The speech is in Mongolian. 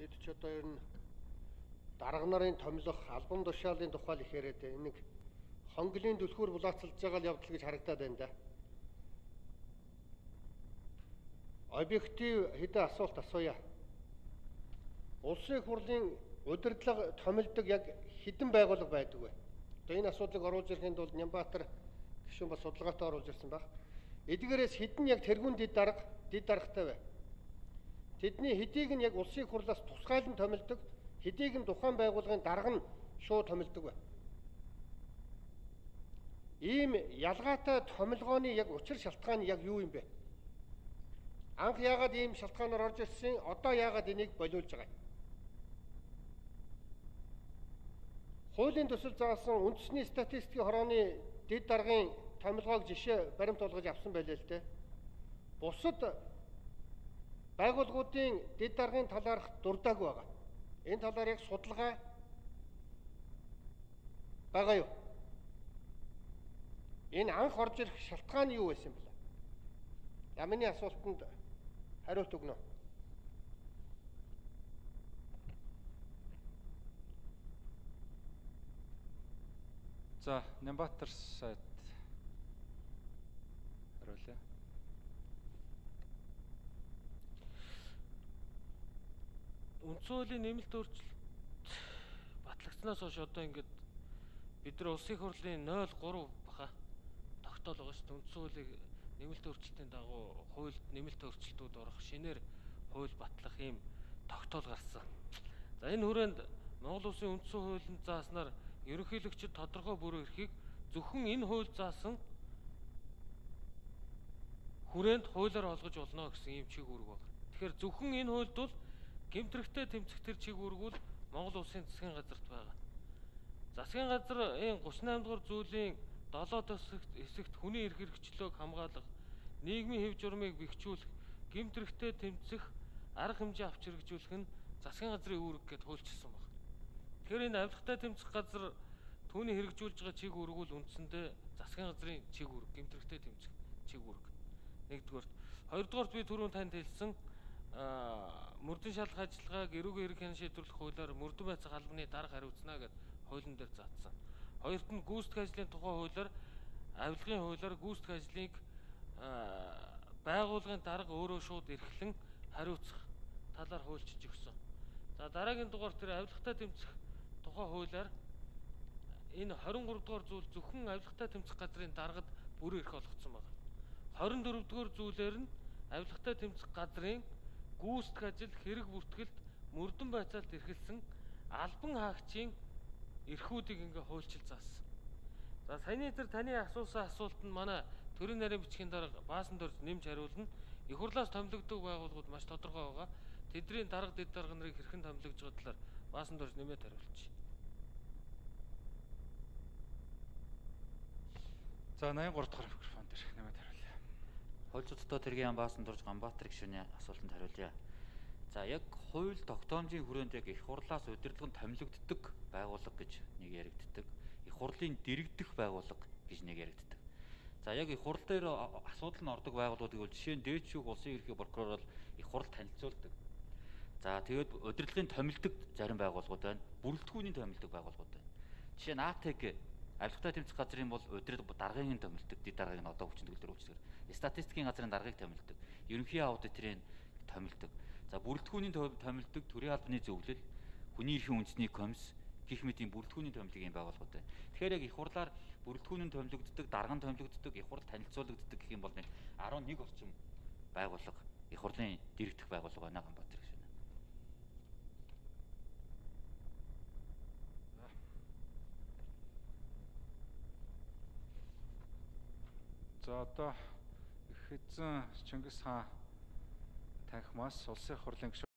бид ч одоо ер нь дарга нарын томилох албан тушаалын тухай л их яриад байна. Нэг хонглын түлхүүр булаацалж байгаа л явдал гэж харагдаад байна да. Объектив хэдэн асуулт асууя. Улсын хурлын удирдлага томилдог яг хэдэн байгууллага байдаг вэ? Одоо энэ асуудлыг оруулж ирэхэд бол Нямбаатар гишүүн бас судалгаатай оруулж ирсэн баг. Эдгээрээс хэдэн яг тэргуун дид дарга дид даргатай вэ? Тэдний хэдийг нь яг улсын хурлаас тусгайлан томилдог, хэдийг нь тухайн байгууллагын дарга нь шууд томилдог вэ? Ийм ялгаатай томилгооны яг учир шалтгаан яг юу юм бэ? Анх яагаад ийм шалтгаанаар орж ирсэн? Одоо яагаад энийг болиулж байгаа юм? Хуулийн төсөл заасан үндэсний статистикийн хорооны дэд даргын томилгоог жишээ баримт болгож авсан байлээ л дээ. Бусад байгууллагуудын дэд даргын талаарх дурдаагүй байгаа. Энэ талаар яг судалгаа байгаа юу? Энэ анх орж ирэх шалтгаан юу байсан бэ? Ямны асуултанд хариулт өгнө. За, Нямбатар сайд хариулъя. Үндсэн хуулийн нэмэлт өөрчлөлт батлагдсанаас хойш одоо ингээд бид нар улсын хурлын 03 баха тогтоол байгаа шүү дээ. Үндсэн хуулийг нэмэлт өөрчлөлтийн дагуу хуульд нэмэлт өөрчлөлтүүд орох шинээр хууль батлах ийм тогтоол гарсан. За энэ хүрээнд Монгол Улсын үндсэн хуулинд зааснаар ерөнхийлөгчд тодорхой бүрэн эрхийг зөвхөн энэ хууль заасан хүрээнд хуулиар олгож болно гэсэн ийм чиг үүрэг байна. Тэгэхээр зөвхөн энэ хуульд бол гэмтрэгтэй тэмцэх төр чиг үүрэг бол Монгол Улсын засгийн газарт байгаа. Засгийн газрын 38 дугаар зүйлийн 7 төсөгт хэсэгт хүний эрх хэрэгчлөөг хамгаалах, нийгмийн хэв журмыг бэхжүүлэх, гэмтрэгтэй тэмцэх арга хэмжээ авч хэрэгжүүлэх нь засгийн газрын үүрэг гэд хуульчилсан байна. Тэгэхээр энэ авилгатай тэмцэх газар түүний хэрэгжүүлж байгаа чиг үүрэг бол үндсэндээ засгийн газрын чиг үүрэг, гэмтрэгтэй тэмцэх чиг үүрэг. Нэгдүгээрт, хоёрдугаарт би түрүүн танд хэлсэн мөрдөн шалгах ажиллагааг эрүүгийн эрх хэн шийдвэрлэх хуулиар мөрдөн байцаах албаны дарга хариуцна гэд хуулийн дээр заасан. Хоёрт нь гүйцэтгэх ажлын тухай хуулиар авилгын хуулиар гүйцэтгэх ажлыг байгууллагын дарга өөрөө шууд эрхлэн хариуцах талаар хуульчилж өгсөн. За дараагийн дугаар тэр авилгатай тэмцэх тухай хуулиар энэ 23 дугаар зүйл зөвхөн авилгатай тэмцэх газрын даргад бүр эрх олгогдсон байна. 24 дугаар зүйлээр нь авилгатай тэмцэх газрын гүйцэтгэх ажил хэрэг бүртгэлд мөрдөн байцаалт эрхэлсэн албан хаагчийн эрхүүдийг ингээ хуульчил заасан. За саяны тэр таны асуусан асуулт нь манай төрийн нарийн бичгийн дарга баасан дөрж нэмж хариулна. Их хурлаас томилогддог байгууллагууд маш тодорхой байгаа. Тэдний дарга дэд дарга нарыг хэрхэн томилогдож байгаа талаар баасан дөрж нэмээд хариулчих. За 83 дахь микрофон. Зүйн тэргийн баасан дурж Ганбаатар гишүүний асуултанд хариулъя. За яг хууль тогтоомжийн хүрээнд яг их хурлаас удирдлагын томилогддог байгууллага гэж нэг яригддаг. Их хурлын дэрэгдэх байгууллага гэж нэг яригддаг. За яг их хурл дээр асуудал нь ордог байгууллагуудыг бол жишээ нь дээд шүүх улсын ерхий прокурор бол их хурл танилцуулдаг. За тэгээд удирдлагын томилдог зарим байгууллагууд байна. Бүрэлдэхүүний томилдог байгууллагууд байна. Жишээ нь АТГ авилгатай тэмцэх газрын бол удирд даргын томилдог, дэд даргаыг нь одоо хүчин төгөлдөр үүсгэр. Статистикийн газрын даргаыг томилдог. Ерөнхий аудиторын томилдог. За бүрэлдэхүүний томилдог, төрийн албаны зөвлөл, хүний эрхийн үндэсний комисс гих мэтийн бүрэлдэхүүний томилдог юм байгууллагууд байна. Тэгэхээр яг их хурлаар бүрэлдэхүүний томилогддог, дарган томилогддог, их хурл танилцуулагддаг гэх юм бол нэг 11 орчим байгууллага их хурлын дэрэгдэх байгууллага байна Ганбаатар гэж байна. За одоо их эзэн Чингис хаан танхимаас улсын хурлын